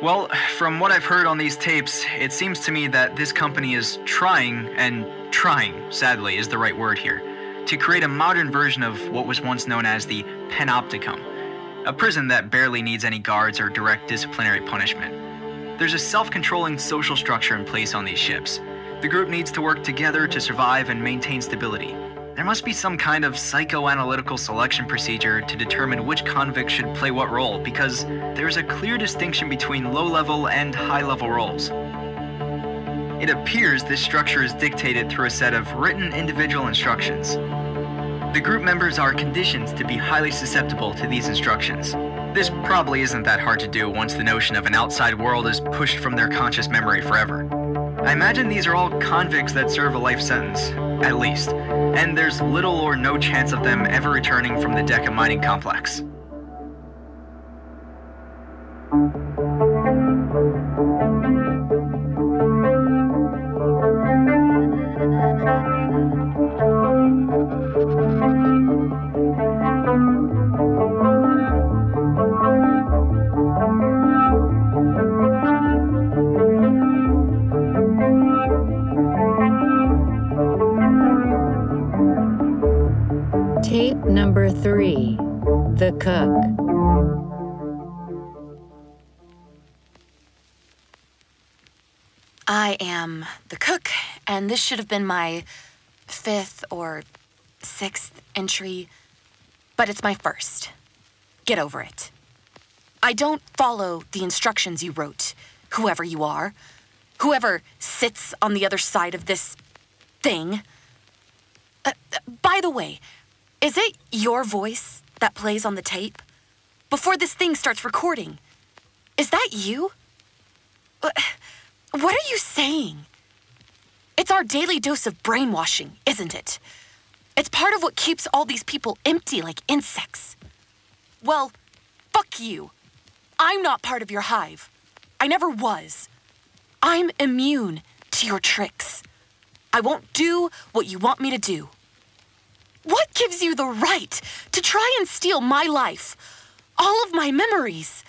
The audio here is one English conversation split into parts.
Well, from what I've heard on these tapes, it seems to me that this company is trying, and trying, sadly, is the right word here, to create a modern version of what was once known as the Panopticon, a prison that barely needs any guards or direct disciplinary punishment. There's a self controlling social structure in place on these ships. The group needs to work together to survive and maintain stability. There must be some kind of psychoanalytical selection procedure to determine which convict should play what role because there's a clear distinction between low level and high level roles. It appears this structure is dictated through a set of written individual instructions. The group members are conditioned to be highly susceptible to these instructions. This probably isn't that hard to do once the notion of an outside world is pushed from their conscious memory forever. I imagine these are all convicts that serve a life sentence, at least, and there's little or no chance of them ever returning from the Deca mining complex. The Cook. I am the cook, and this should have been my fifth or sixth entry, but it's my first. Get over it. I don't follow the instructions you wrote, whoever you are, whoever sits on the other side of this thing. Uh, by the way, is it your voice that plays on the tape? Before this thing starts recording, is that you? What are you saying? It's our daily dose of brainwashing, isn't it? It's part of what keeps all these people empty like insects. Well, fuck you. I'm not part of your hive. I never was. I'm immune to your tricks. I won't do what you want me to do. What gives you the right to try and steal my life? All of my memories?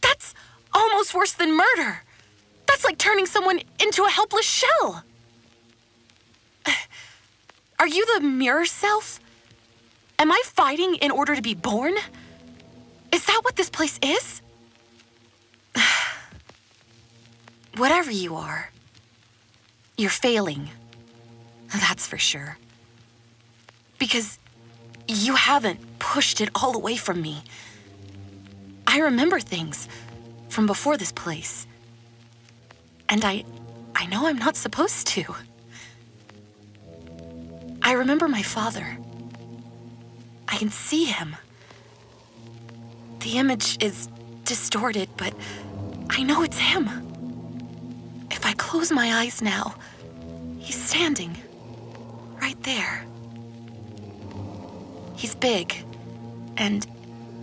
That's almost worse than murder. That's like turning someone into a helpless shell. Are you the mirror self? Am I fighting in order to be born? Is that what this place is? Whatever you are, you're failing. That's for sure. Because you haven't pushed it all away from me. I remember things from before this place. And I I know I'm not supposed to. I remember my father. I can see him. The image is distorted, but I know it's him. If I close my eyes now, he's standing right there. He's big, and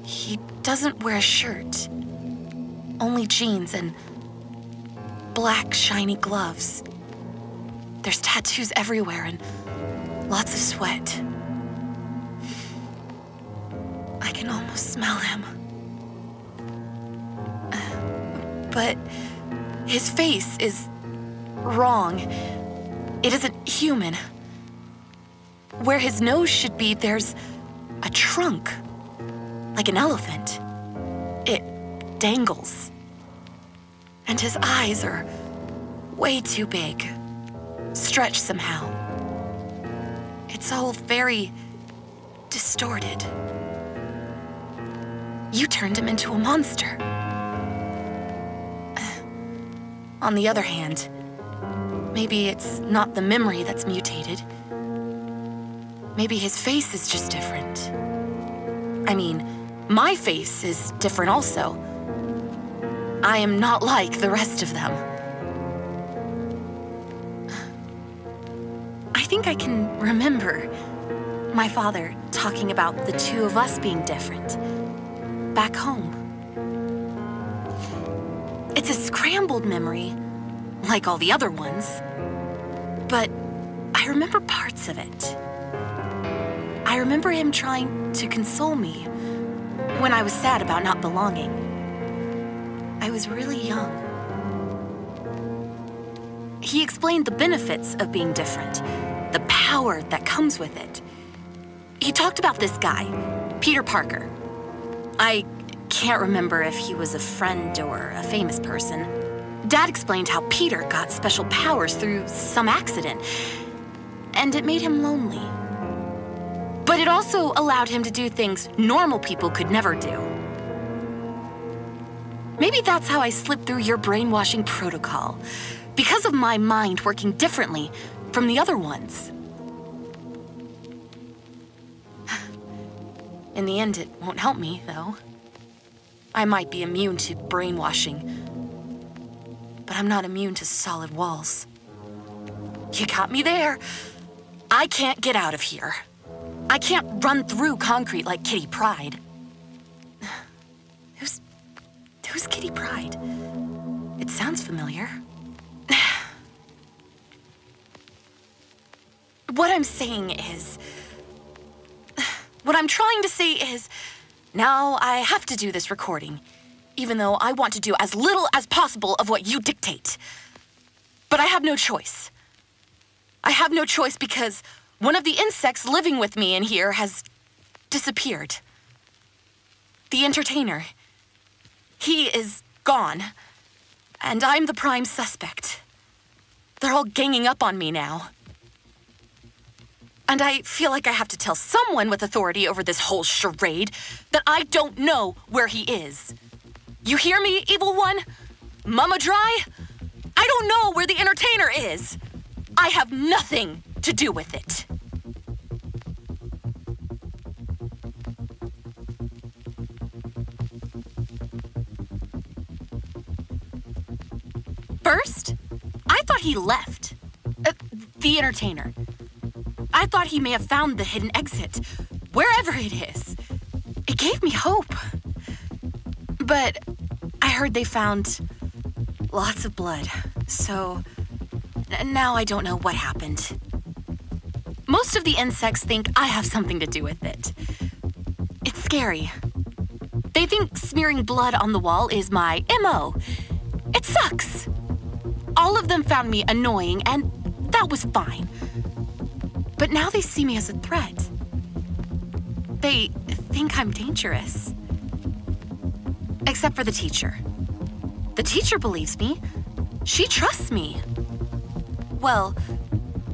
he doesn't wear a shirt, only jeans and black, shiny gloves. There's tattoos everywhere and lots of sweat. I can almost smell him. Uh, but his face is wrong. It isn't human. Where his nose should be, there's a trunk, like an elephant. It dangles. And his eyes are way too big, stretched somehow. It's all very distorted. You turned him into a monster. On the other hand, maybe it's not the memory that's mutated. Maybe his face is just different. I mean, my face is different also. I am not like the rest of them. I think I can remember my father talking about the two of us being different back home. It's a scrambled memory, like all the other ones. But I remember parts of it. I remember him trying to console me when I was sad about not belonging. I was really young. He explained the benefits of being different, the power that comes with it. He talked about this guy, Peter Parker. I can't remember if he was a friend or a famous person. Dad explained how Peter got special powers through some accident, and it made him lonely. But it also allowed him to do things normal people could never do. Maybe that's how I slipped through your brainwashing protocol, because of my mind working differently from the other ones. In the end, it won't help me, though. I might be immune to brainwashing, but I'm not immune to solid walls. You got me there. I can't get out of here. I can't run through concrete like Kitty Pryde. Who's. who's Kitty Pryde? It sounds familiar. what I'm saying is. What I'm trying to say is. Now I have to do this recording, even though I want to do as little as possible of what you dictate. But I have no choice. I have no choice because one of the insects living with me in here has disappeared. The entertainer. He is gone. And I'm the prime suspect. They're all ganging up on me now. And I feel like I have to tell someone with authority over this whole charade that I don't know where he is. You hear me, evil one? Mama Dry? I don't know where the entertainer is. I have nothing to do with it. First, I thought he left. Uh, the entertainer. I thought he may have found the hidden exit, wherever it is. It gave me hope. But I heard they found lots of blood, so now I don't know what happened. Most of the insects think I have something to do with it. It's scary. They think smearing blood on the wall is my MO. It sucks. All of them found me annoying, and that was fine. But now they see me as a threat. They think I'm dangerous. Except for the teacher. The teacher believes me. She trusts me. Well,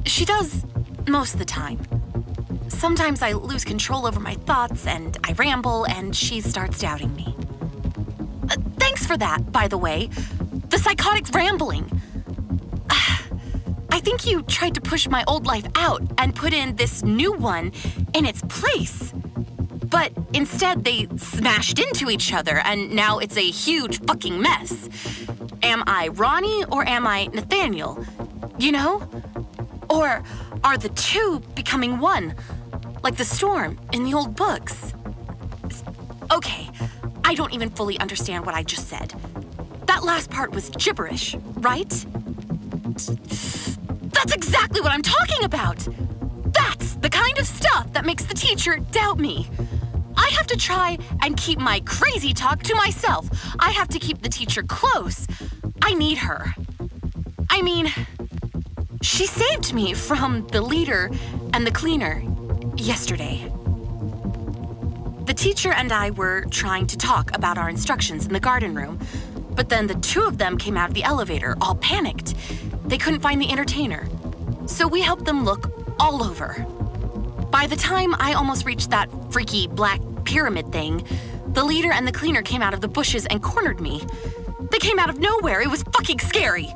she does most of the time. Sometimes I lose control over my thoughts and I ramble, and she starts doubting me. Uh, thanks for that, by the way. The psychotic rambling. I think you tried to push my old life out and put in this new one in its place. But instead, they smashed into each other, and now it's a huge fucking mess. Am I Ronnie or am I Nathaniel? You know? Or are the two becoming one, like the storm in the old books? Okay, I don't even fully understand what I just said. That last part was gibberish, right? That's exactly what I'm talking about! That's the kind of stuff that makes the teacher doubt me. I have to try and keep my crazy talk to myself. I have to keep the teacher close. I need her. I mean, she saved me from the leader and the cleaner yesterday. The teacher and I were trying to talk about our instructions in the garden room, but then the two of them came out of the elevator, all panicked. They couldn't find the entertainer. So we helped them look all over. By the time I almost reached that freaky black pyramid thing, the leader and the cleaner came out of the bushes and cornered me. They came out of nowhere. It was fucking scary.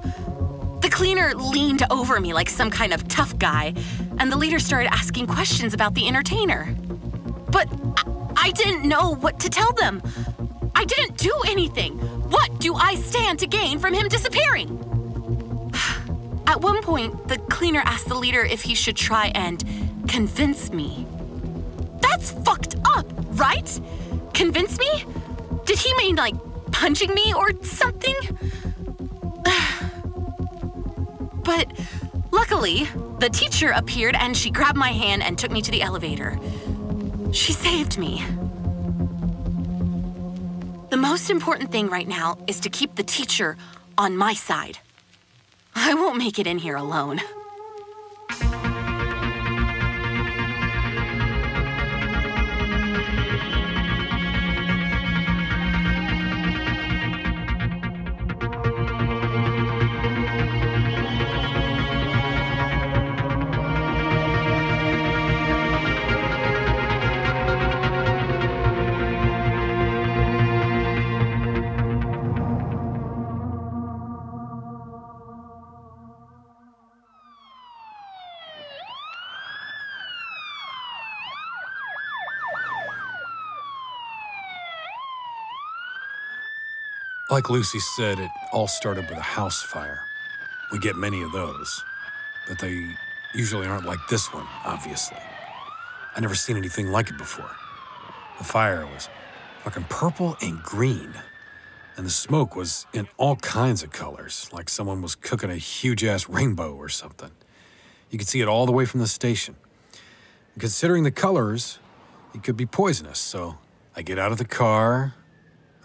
The cleaner leaned over me like some kind of tough guy, and the leader started asking questions about the entertainer. But I, I didn't know what to tell them. I didn't do anything. What do I stand to gain from him disappearing? At one point, the cleaner asked the leader if he should try and convince me. That's fucked up, right? Convince me? Did he mean like punching me or something? but luckily, the teacher appeared and she grabbed my hand and took me to the elevator. She saved me. The most important thing right now is to keep the teacher on my side. I won't make it in here alone. Like Lucy said, it all started with a house fire. We get many of those, but they usually aren't like this one, obviously. I never seen anything like it before. The fire was fucking purple and green, and the smoke was in all kinds of colors, like someone was cooking a huge ass rainbow or something. You could see it all the way from the station. And considering the colors, it could be poisonous, so I get out of the car,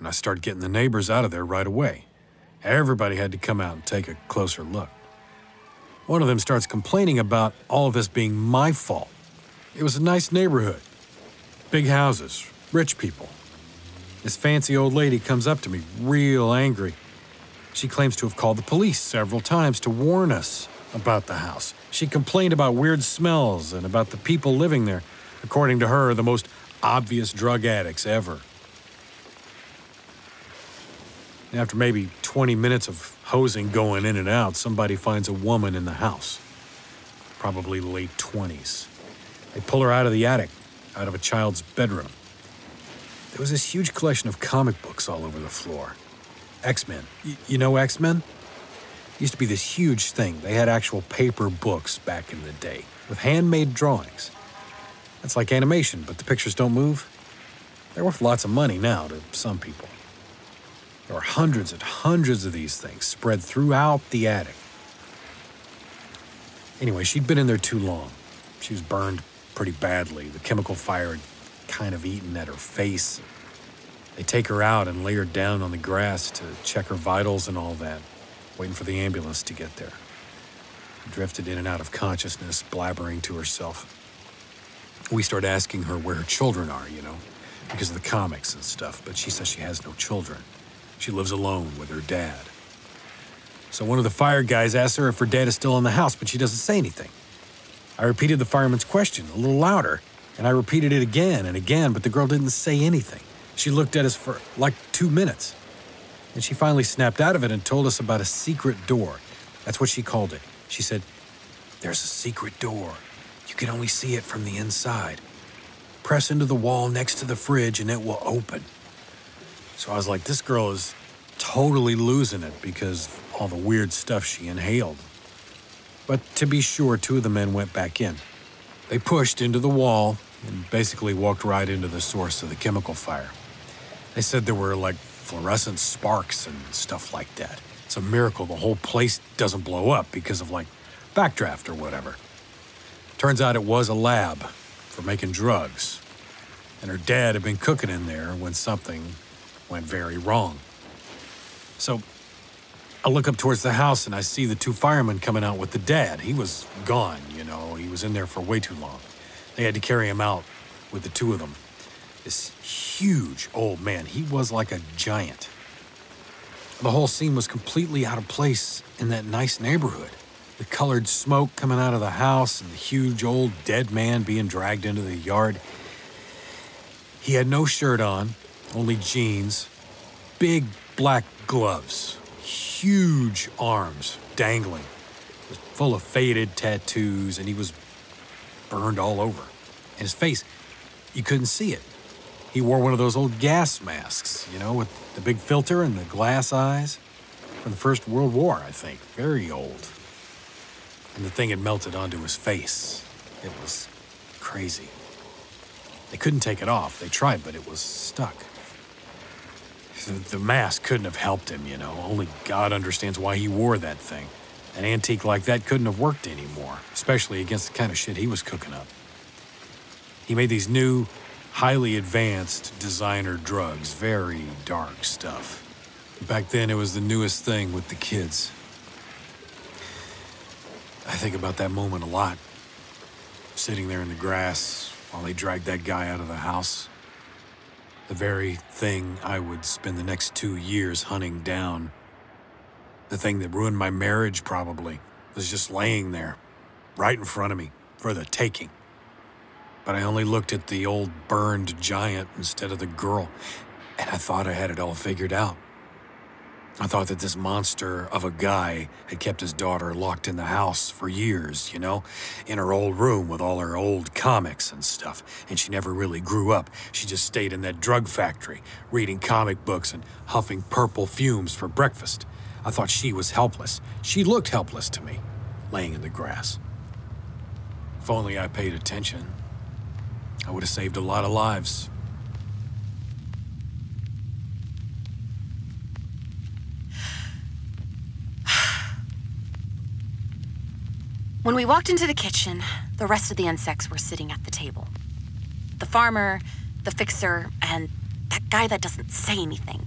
and I started getting the neighbors out of there right away. Everybody had to come out and take a closer look. One of them starts complaining about all of this being my fault. It was a nice neighborhood, big houses, rich people. This fancy old lady comes up to me, real angry. She claims to have called the police several times to warn us about the house. She complained about weird smells and about the people living there, according to her, the most obvious drug addicts ever. After maybe 20 minutes of hosing going in and out, somebody finds a woman in the house. Probably late 20s. They pull her out of the attic, out of a child's bedroom. There was this huge collection of comic books all over the floor. X Men. Y- you know X Men? Used to be this huge thing. They had actual paper books back in the day with handmade drawings. That's like animation, but the pictures don't move. They're worth lots of money now to some people. There were hundreds and hundreds of these things spread throughout the attic. Anyway, she'd been in there too long. She was burned pretty badly. The chemical fire had kind of eaten at her face. They take her out and lay her down on the grass to check her vitals and all that, waiting for the ambulance to get there. Drifted in and out of consciousness, blabbering to herself. We start asking her where her children are, you know, because of the comics and stuff, but she says she has no children. She lives alone with her dad. So one of the fire guys asks her if her dad is still in the house, but she doesn't say anything. I repeated the fireman's question a little louder, and I repeated it again and again, but the girl didn't say anything. She looked at us for like two minutes. And she finally snapped out of it and told us about a secret door. That's what she called it. She said, There's a secret door. You can only see it from the inside. Press into the wall next to the fridge and it will open. So I was like, This girl is totally losing it because of all the weird stuff she inhaled. But to be sure, two of the men went back in. They pushed into the wall and basically walked right into the source of the chemical fire. They said there were like fluorescent sparks and stuff like that. It's a miracle the whole place doesn't blow up because of like backdraft or whatever. Turns out it was a lab for making drugs. And her dad had been cooking in there when something went very wrong. So I look up towards the house and I see the two firemen coming out with the dad. He was gone, you know, he was in there for way too long. They had to carry him out with the two of them. This huge old man, he was like a giant. The whole scene was completely out of place in that nice neighborhood. The colored smoke coming out of the house and the huge old dead man being dragged into the yard. He had no shirt on, only jeans, big black gloves, huge arms dangling, was full of faded tattoos, and he was burned all over. And his face, you couldn't see it. He wore one of those old gas masks, you know, with the big filter and the glass eyes from the First World War, I think. Very old. And the thing had melted onto his face. It was crazy. They couldn't take it off. They tried, but it was stuck. The, the mask couldn't have helped him, you know. Only God understands why he wore that thing. An antique like that couldn't have worked anymore, especially against the kind of shit he was cooking up. He made these new, highly advanced designer drugs, very dark stuff. Back then, it was the newest thing with the kids. I think about that moment a lot. Sitting there in the grass while they dragged that guy out of the house. The very thing I would spend the next two years hunting down. The thing that ruined my marriage, probably, was just laying there, right in front of me, for the taking. But I only looked at the old burned giant instead of the girl, and I thought I had it all figured out. I thought that this monster of a guy had kept his daughter locked in the house for years, you know, in her old room with all her old comics and stuff. And she never really grew up. She just stayed in that drug factory, reading comic books and huffing purple fumes for breakfast. I thought she was helpless. She looked helpless to me, laying in the grass. If only I paid attention, I would have saved a lot of lives. When we walked into the kitchen, the rest of the insects were sitting at the table. The farmer, the fixer, and that guy that doesn't say anything.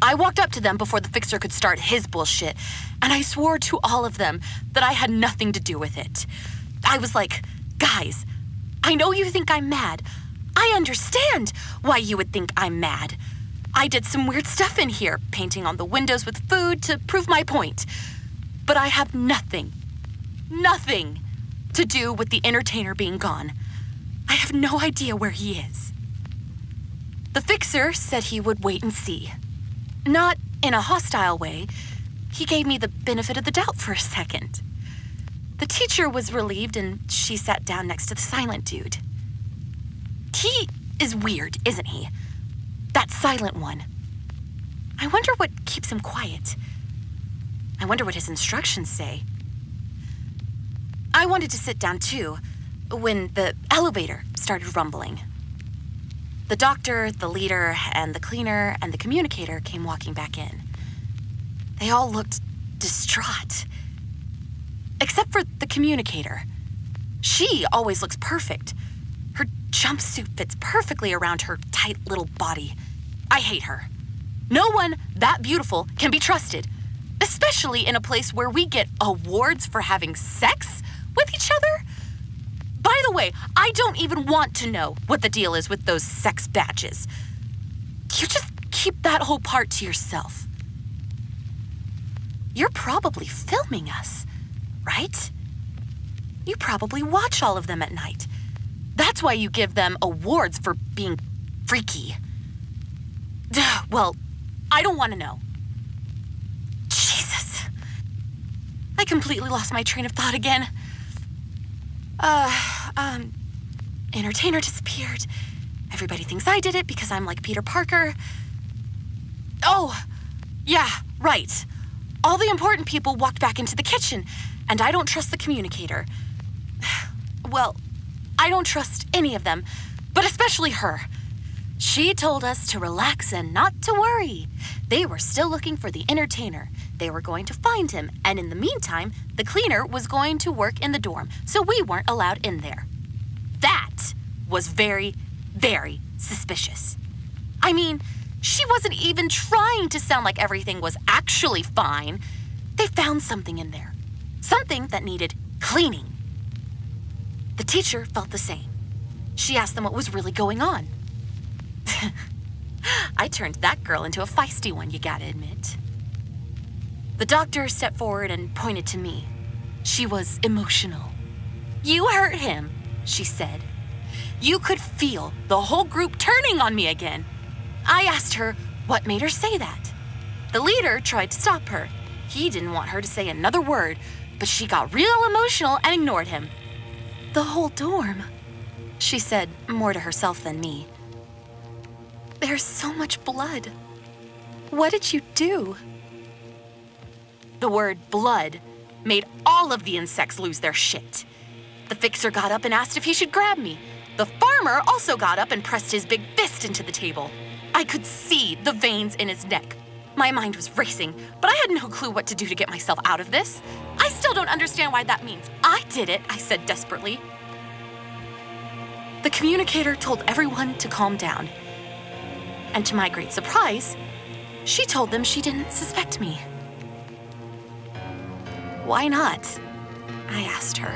I walked up to them before the fixer could start his bullshit, and I swore to all of them that I had nothing to do with it. I was like, guys, I know you think I'm mad. I understand why you would think I'm mad. I did some weird stuff in here, painting on the windows with food to prove my point. But I have nothing, nothing to do with the entertainer being gone. I have no idea where he is. The fixer said he would wait and see. Not in a hostile way. He gave me the benefit of the doubt for a second. The teacher was relieved and she sat down next to the silent dude. He is weird, isn't he? That silent one. I wonder what keeps him quiet. I wonder what his instructions say. I wanted to sit down too when the elevator started rumbling. The doctor, the leader, and the cleaner and the communicator came walking back in. They all looked distraught. Except for the communicator. She always looks perfect. Her jumpsuit fits perfectly around her tight little body. I hate her. No one that beautiful can be trusted, especially in a place where we get awards for having sex with each other. By the way, I don't even want to know what the deal is with those sex badges. You just keep that whole part to yourself. You're probably filming us, right? You probably watch all of them at night. That's why you give them awards for being freaky. Well, I don't want to know. Jesus. I completely lost my train of thought again. Uh, um, entertainer disappeared. Everybody thinks I did it because I'm like Peter Parker. Oh, yeah, right. All the important people walked back into the kitchen, and I don't trust the communicator. Well, I don't trust any of them, but especially her. She told us to relax and not to worry. They were still looking for the entertainer. They were going to find him, and in the meantime, the cleaner was going to work in the dorm, so we weren't allowed in there. That was very, very suspicious. I mean, she wasn't even trying to sound like everything was actually fine. They found something in there, something that needed cleaning. The teacher felt the same. She asked them what was really going on. I turned that girl into a feisty one, you gotta admit. The doctor stepped forward and pointed to me. She was emotional. You hurt him, she said. You could feel the whole group turning on me again. I asked her what made her say that. The leader tried to stop her. He didn't want her to say another word, but she got real emotional and ignored him. The whole dorm, she said more to herself than me. There's so much blood. What did you do? The word blood made all of the insects lose their shit. The fixer got up and asked if he should grab me. The farmer also got up and pressed his big fist into the table. I could see the veins in his neck. My mind was racing, but I had no clue what to do to get myself out of this. I still don't understand why that means I did it, I said desperately. The communicator told everyone to calm down. And to my great surprise, she told them she didn't suspect me. Why not? I asked her.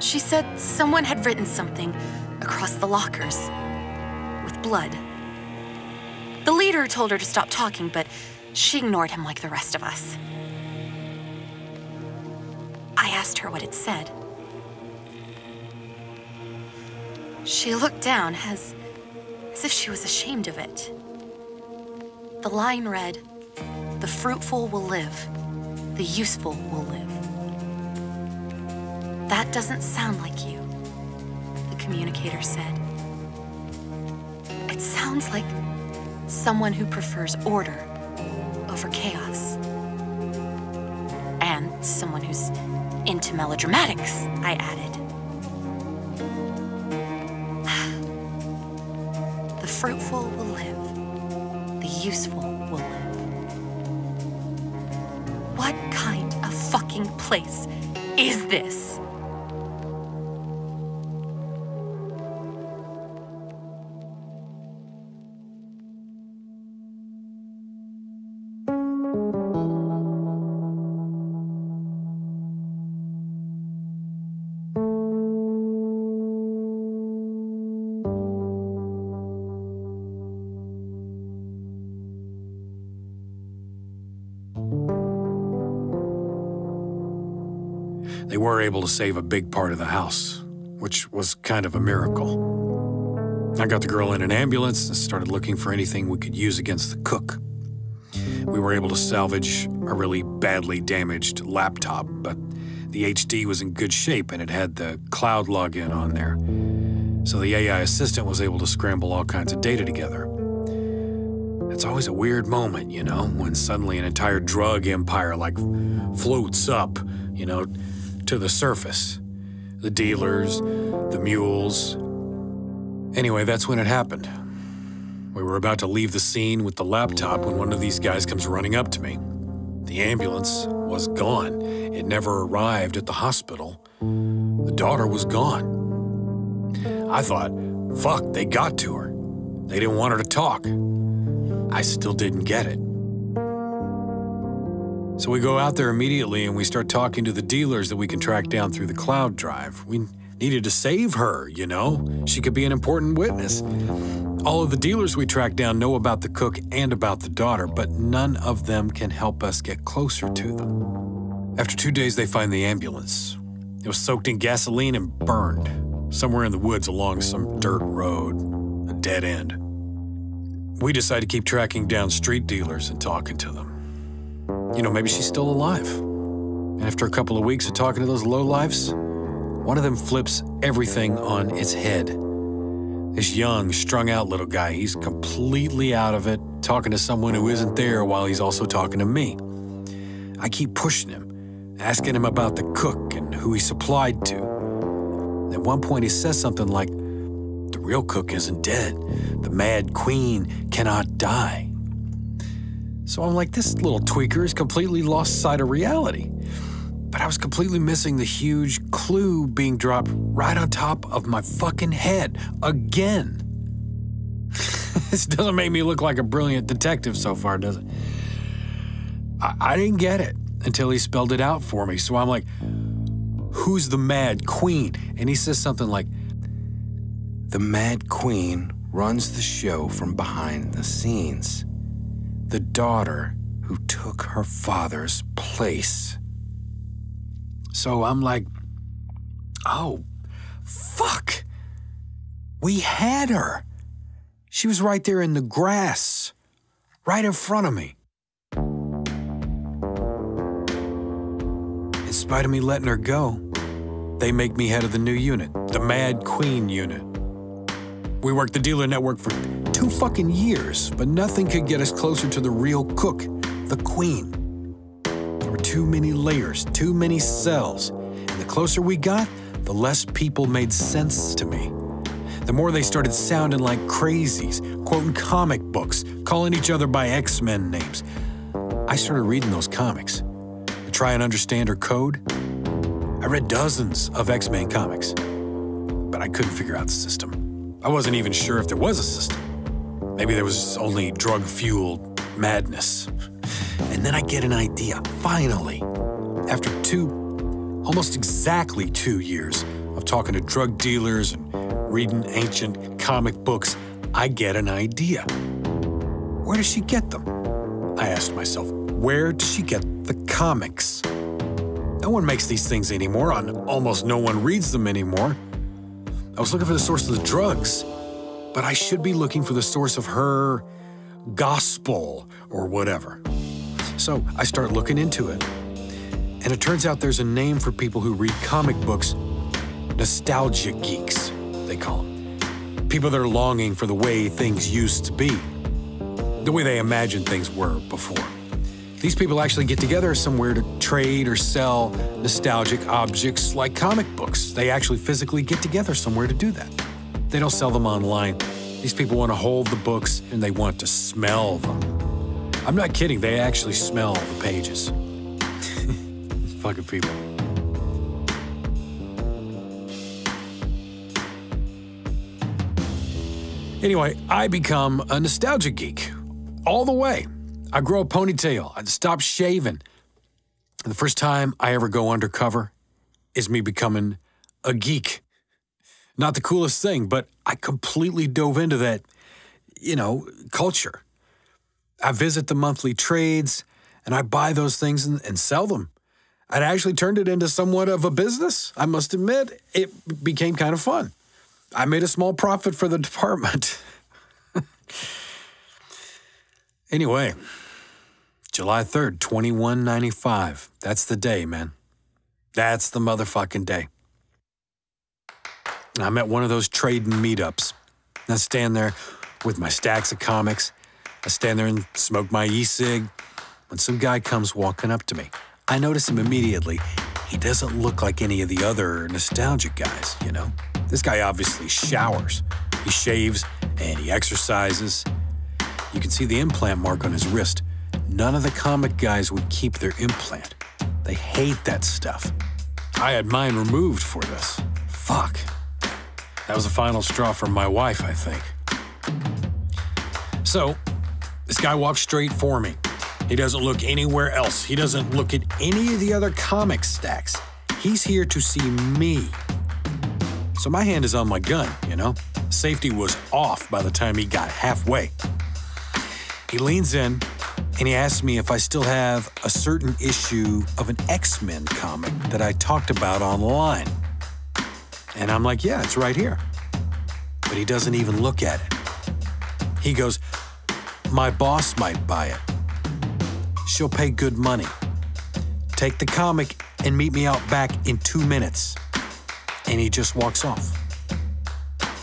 She said someone had written something across the lockers with blood. The leader told her to stop talking, but she ignored him like the rest of us. I asked her what it said. She looked down as, as if she was ashamed of it. The line read, The fruitful will live, the useful will live. That doesn't sound like you, the communicator said. It sounds like someone who prefers order over chaos. And someone who's into melodramatics, I added. Fruitful will live, the useful will live. What kind of fucking place is this? They were able to save a big part of the house, which was kind of a miracle. I got the girl in an ambulance and started looking for anything we could use against the cook. We were able to salvage a really badly damaged laptop, but the HD was in good shape and it had the cloud login on there. So the AI assistant was able to scramble all kinds of data together. It's always a weird moment, you know, when suddenly an entire drug empire like floats up, you know, to the surface. The dealers, the mules. Anyway, that's when it happened. We were about to leave the scene with the laptop when one of these guys comes running up to me. The ambulance was gone. It never arrived at the hospital. The daughter was gone. I thought, fuck, they got to her. They didn't want her to talk. I still didn't get it. So we go out there immediately and we start talking to the dealers that we can track down through the cloud drive. We needed to save her, you know? She could be an important witness. All of the dealers we track down know about the cook and about the daughter, but none of them can help us get closer to them. After two days, they find the ambulance. It was soaked in gasoline and burned, somewhere in the woods along some dirt road, a dead end. We decide to keep tracking down street dealers and talking to them. You know, maybe she's still alive. And after a couple of weeks of talking to those lowlifes, one of them flips everything on its head. This young, strung out little guy, he's completely out of it, talking to someone who isn't there while he's also talking to me. I keep pushing him, asking him about the cook and who he supplied to. At one point, he says something like, The real cook isn't dead. The Mad Queen cannot die. So I'm like, this little tweaker has completely lost sight of reality. But I was completely missing the huge clue being dropped right on top of my fucking head again. this doesn't make me look like a brilliant detective so far, does it? I, I didn't get it until he spelled it out for me. So I'm like, who's the Mad Queen? And he says something like, The Mad Queen runs the show from behind the scenes. The daughter who took her father's place. So I'm like, oh, fuck. We had her. She was right there in the grass, right in front of me. In spite of me letting her go, they make me head of the new unit, the Mad Queen unit. We worked the dealer network for two fucking years, but nothing could get us closer to the real cook, the queen. There were too many layers, too many cells, and the closer we got, the less people made sense to me. The more they started sounding like crazies, quoting comic books, calling each other by X Men names. I started reading those comics to try and understand her code. I read dozens of X Men comics. But I couldn't figure out the system. I wasn't even sure if there was a system. Maybe there was only drug fueled madness. And then I get an idea, finally. After two, almost exactly two years of talking to drug dealers and reading ancient comic books, I get an idea. Where does she get them? I asked myself, where does she get the comics? No one makes these things anymore, and almost no one reads them anymore. I was looking for the source of the drugs, but I should be looking for the source of her gospel or whatever. So I start looking into it. And it turns out there's a name for people who read comic books nostalgia geeks, they call them. People that are longing for the way things used to be, the way they imagined things were before. These people actually get together somewhere to trade or sell nostalgic objects like comic books. They actually physically get together somewhere to do that. They don't sell them online. These people want to hold the books and they want to smell them. I'm not kidding, they actually smell the pages. These fucking people. Anyway, I become a nostalgia geek all the way. I grow a ponytail. I stop shaving. The first time I ever go undercover is me becoming a geek. Not the coolest thing, but I completely dove into that, you know, culture. I visit the monthly trades and I buy those things and, and sell them. I'd actually turned it into somewhat of a business. I must admit, it became kind of fun. I made a small profit for the department. anyway, July 3rd, 2195. That's the day, man. That's the motherfucking day. I'm at one of those trading meetups. I stand there with my stacks of comics. I stand there and smoke my e cig when some guy comes walking up to me. I notice him immediately. He doesn't look like any of the other nostalgic guys, you know? This guy obviously showers. He shaves and he exercises. You can see the implant mark on his wrist. None of the comic guys would keep their implant. They hate that stuff. I had mine removed for this. Fuck. That was the final straw for my wife, I think. So, this guy walks straight for me. He doesn't look anywhere else. He doesn't look at any of the other comic stacks. He's here to see me. So my hand is on my gun, you know? Safety was off by the time he got halfway. He leans in and he asks me if I still have a certain issue of an X Men comic that I talked about online. And I'm like, yeah, it's right here. But he doesn't even look at it. He goes, my boss might buy it. She'll pay good money. Take the comic and meet me out back in two minutes. And he just walks off.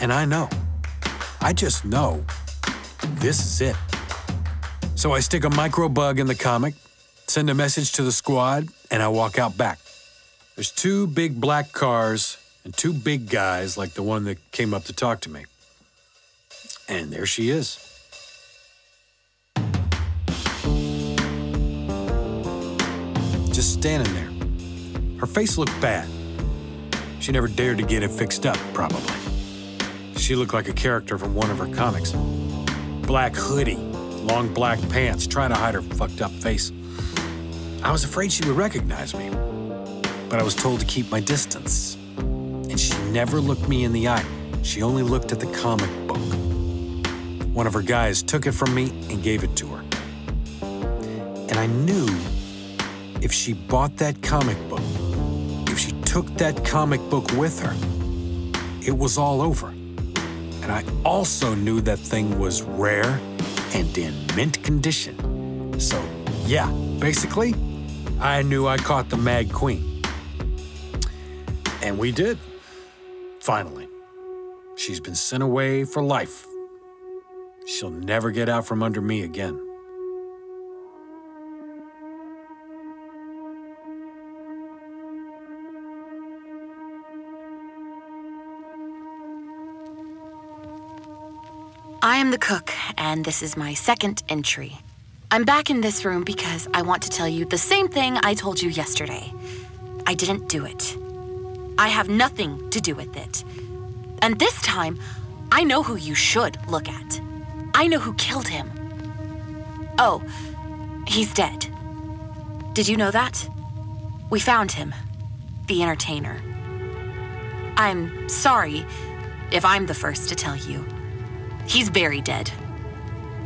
And I know. I just know this is it. So I stick a micro bug in the comic, send a message to the squad, and I walk out back. There's two big black cars and two big guys like the one that came up to talk to me. And there she is. Just standing there. Her face looked bad. She never dared to get it fixed up, probably. She looked like a character from one of her comics. Black hoodie, long black pants, trying to hide her fucked up face. I was afraid she would recognize me, but I was told to keep my distance. And she never looked me in the eye. She only looked at the comic book. One of her guys took it from me and gave it to her. And I knew if she bought that comic book, if she took that comic book with her, it was all over. And I also knew that thing was rare and in mint condition. So, yeah, basically, I knew I caught the Mad Queen. And we did. Finally. She's been sent away for life. She'll never get out from under me again. I am the cook, and this is my second entry. I'm back in this room because I want to tell you the same thing I told you yesterday. I didn't do it. I have nothing to do with it. And this time, I know who you should look at. I know who killed him. Oh, he's dead. Did you know that? We found him, the entertainer. I'm sorry if I'm the first to tell you. He's very dead.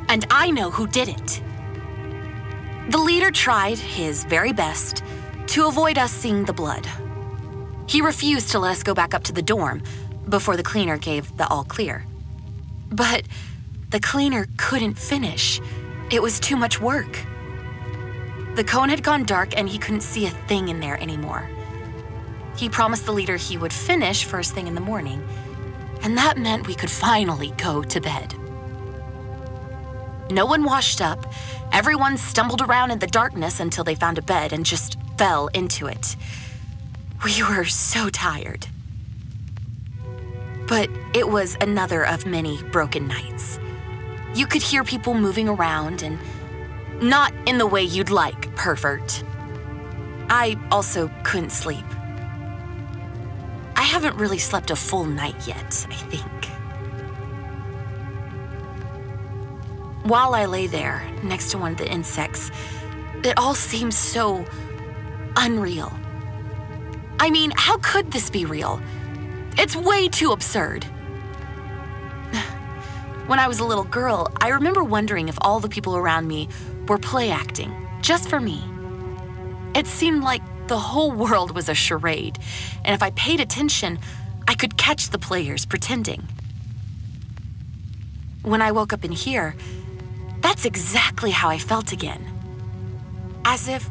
And I know who did it. The leader tried his very best to avoid us seeing the blood. He refused to let us go back up to the dorm before the cleaner gave the all clear. But the cleaner couldn't finish. It was too much work. The cone had gone dark and he couldn't see a thing in there anymore. He promised the leader he would finish first thing in the morning, and that meant we could finally go to bed. No one washed up. Everyone stumbled around in the darkness until they found a bed and just fell into it. We were so tired. But it was another of many broken nights. You could hear people moving around and not in the way you'd like, pervert. I also couldn't sleep. I haven't really slept a full night yet, I think. While I lay there next to one of the insects, it all seemed so unreal. I mean, how could this be real? It's way too absurd. When I was a little girl, I remember wondering if all the people around me were play acting, just for me. It seemed like the whole world was a charade, and if I paid attention, I could catch the players pretending. When I woke up in here, that's exactly how I felt again. As if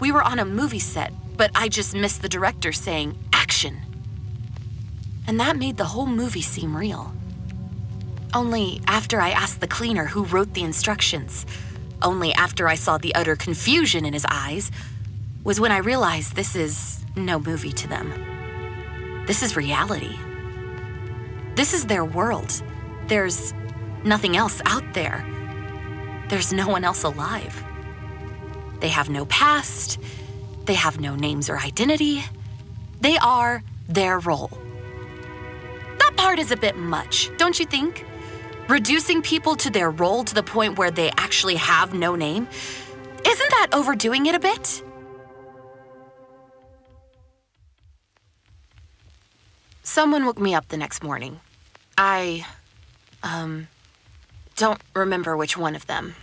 we were on a movie set, but I just missed the director saying, action. And that made the whole movie seem real. Only after I asked the cleaner who wrote the instructions, only after I saw the utter confusion in his eyes, was when I realized this is no movie to them. This is reality. This is their world. There's nothing else out there. There's no one else alive. They have no past. They have no names or identity. They are their role. That part is a bit much, don't you think? Reducing people to their role to the point where they actually have no name? Isn't that overdoing it a bit? Someone woke me up the next morning. I, um, don't remember which one of them.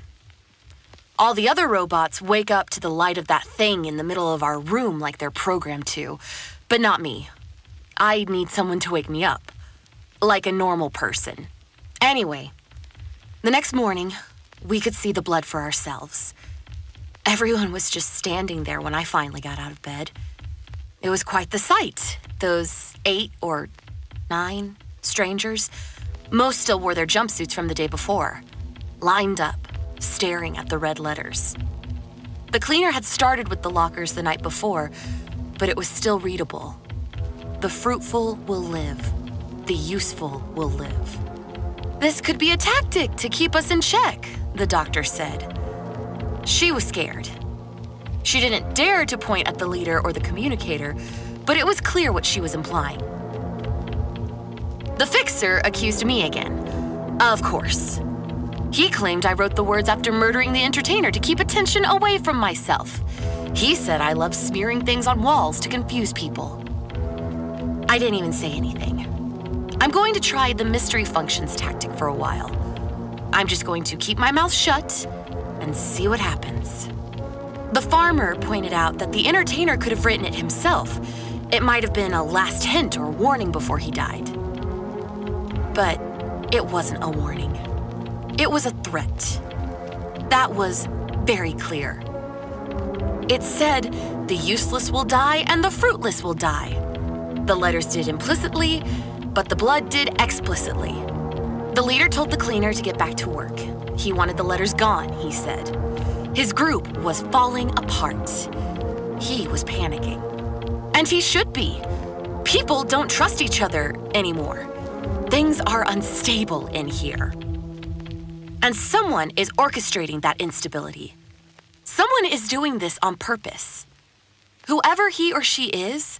All the other robots wake up to the light of that thing in the middle of our room like they're programmed to, but not me. I need someone to wake me up, like a normal person. Anyway, the next morning, we could see the blood for ourselves. Everyone was just standing there when I finally got out of bed. It was quite the sight. Those eight or nine strangers, most still wore their jumpsuits from the day before, lined up, staring at the red letters. The cleaner had started with the lockers the night before, but it was still readable. The fruitful will live, the useful will live. This could be a tactic to keep us in check, the doctor said. She was scared. She didn't dare to point at the leader or the communicator, but it was clear what she was implying. The fixer accused me again. Of course. He claimed I wrote the words after murdering the entertainer to keep attention away from myself. He said I love smearing things on walls to confuse people. I didn't even say anything. I'm going to try the mystery functions tactic for a while. I'm just going to keep my mouth shut and see what happens. The farmer pointed out that the entertainer could have written it himself. It might have been a last hint or warning before he died. But it wasn't a warning. It was a threat. That was very clear. It said, the useless will die and the fruitless will die. The letters did implicitly, but the blood did explicitly. The leader told the cleaner to get back to work. He wanted the letters gone, he said. His group was falling apart. He was panicking. And he should be. People don't trust each other anymore. Things are unstable in here. And someone is orchestrating that instability. Someone is doing this on purpose. Whoever he or she is,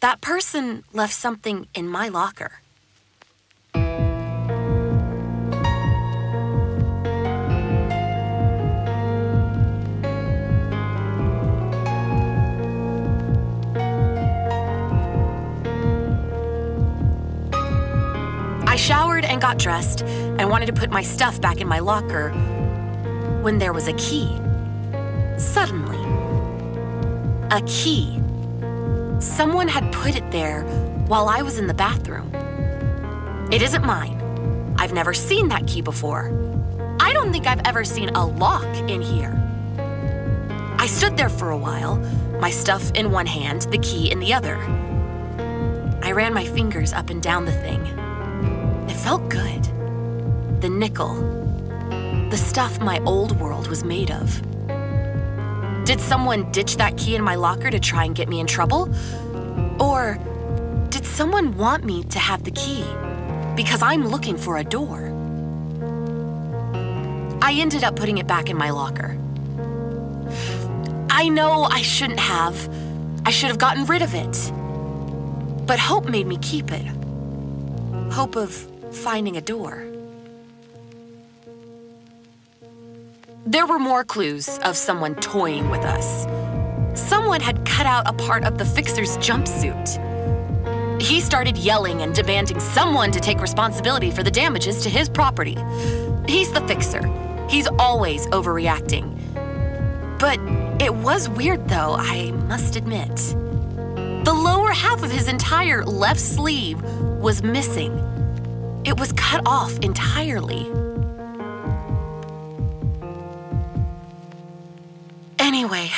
that person left something in my locker. Showered and got dressed and wanted to put my stuff back in my locker when there was a key. Suddenly, a key. Someone had put it there while I was in the bathroom. It isn't mine. I've never seen that key before. I don't think I've ever seen a lock in here. I stood there for a while, my stuff in one hand, the key in the other. I ran my fingers up and down the thing. It felt good. The nickel. The stuff my old world was made of. Did someone ditch that key in my locker to try and get me in trouble? Or did someone want me to have the key because I'm looking for a door? I ended up putting it back in my locker. I know I shouldn't have. I should have gotten rid of it. But hope made me keep it. Hope of finding a door. There were more clues of someone toying with us. Someone had cut out a part of the fixer's jumpsuit. He started yelling and demanding someone to take responsibility for the damages to his property. He's the fixer. He's always overreacting. But it was weird, though, I must admit. The lower half of his entire left sleeve was missing. It was cut off entirely. Anyway,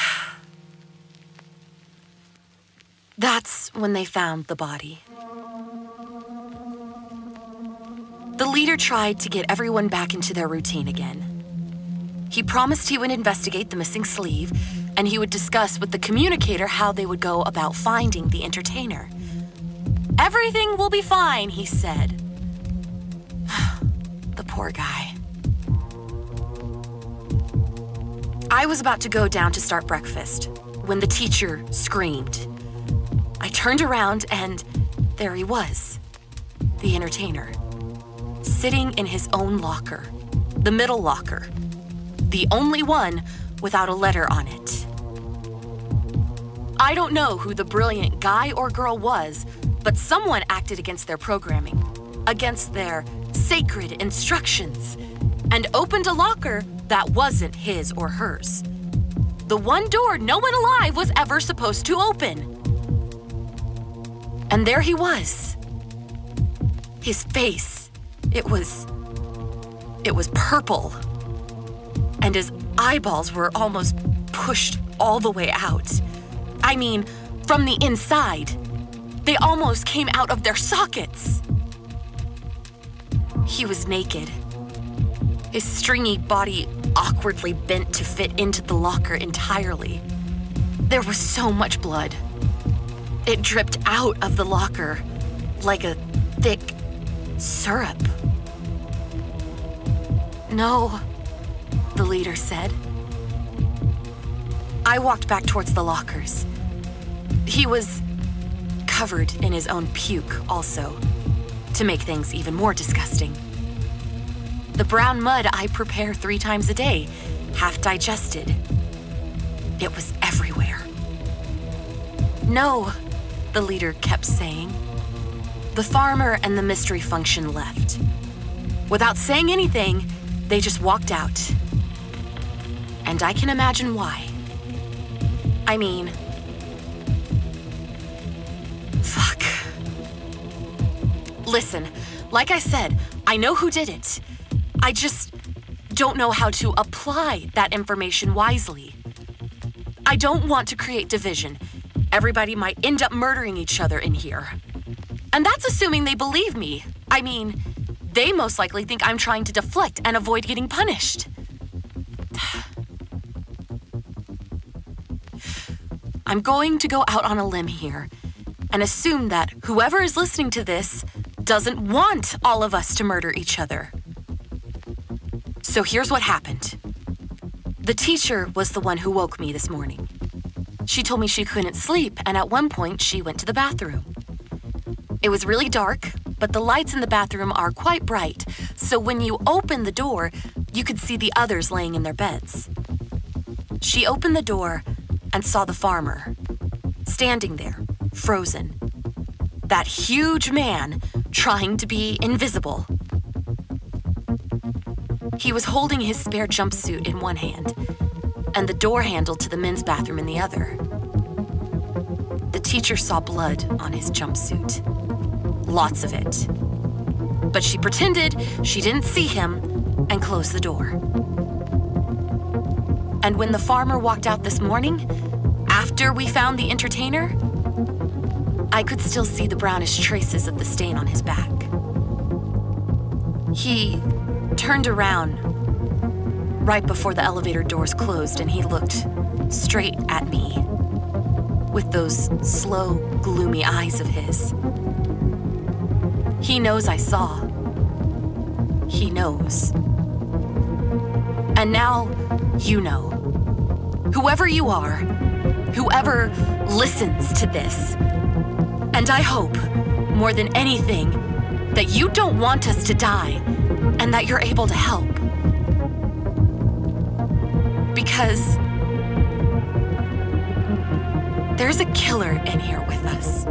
that's when they found the body. The leader tried to get everyone back into their routine again. He promised he would investigate the missing sleeve, and he would discuss with the communicator how they would go about finding the entertainer. Everything will be fine, he said. The poor guy. I was about to go down to start breakfast when the teacher screamed. I turned around and there he was, the entertainer, sitting in his own locker, the middle locker, the only one without a letter on it. I don't know who the brilliant guy or girl was, but someone acted against their programming, against their sacred instructions, and opened a locker that wasn't his or hers. The one door no one alive was ever supposed to open. And there he was. His face, it was. it was purple. And his eyeballs were almost pushed all the way out. I mean, from the inside. They almost came out of their sockets. He was naked. His stringy body awkwardly bent to fit into the locker entirely. There was so much blood. It dripped out of the locker like a thick syrup. No, the leader said. I walked back towards the lockers. He was covered in his own puke, also, to make things even more disgusting. The brown mud I prepare three times a day, half digested. It was everywhere. No, the leader kept saying. The farmer and the mystery function left. Without saying anything, they just walked out. And I can imagine why. I mean, Listen, like I said, I know who did it. I just don't know how to apply that information wisely. I don't want to create division. Everybody might end up murdering each other in here. And that's assuming they believe me. I mean, they most likely think I'm trying to deflect and avoid getting punished. I'm going to go out on a limb here and assume that whoever is listening to this doesn't want all of us to murder each other. So here's what happened the teacher was the one who woke me this morning. She told me she couldn't sleep, and at one point she went to the bathroom. It was really dark, but the lights in the bathroom are quite bright, so when you open the door, you could see the others laying in their beds. She opened the door and saw the farmer, standing there, frozen. That huge man trying to be invisible. He was holding his spare jumpsuit in one hand and the door handle to the men's bathroom in the other. The teacher saw blood on his jumpsuit. Lots of it. But she pretended she didn't see him and closed the door. And when the farmer walked out this morning, after we found the entertainer, I could still see the brownish traces of the stain on his back. He turned around right before the elevator doors closed and he looked straight at me with those slow, gloomy eyes of his. He knows I saw. He knows. And now you know. Whoever you are, whoever listens to this, and I hope, more than anything, that you don't want us to die and that you're able to help. Because there's a killer in here with us.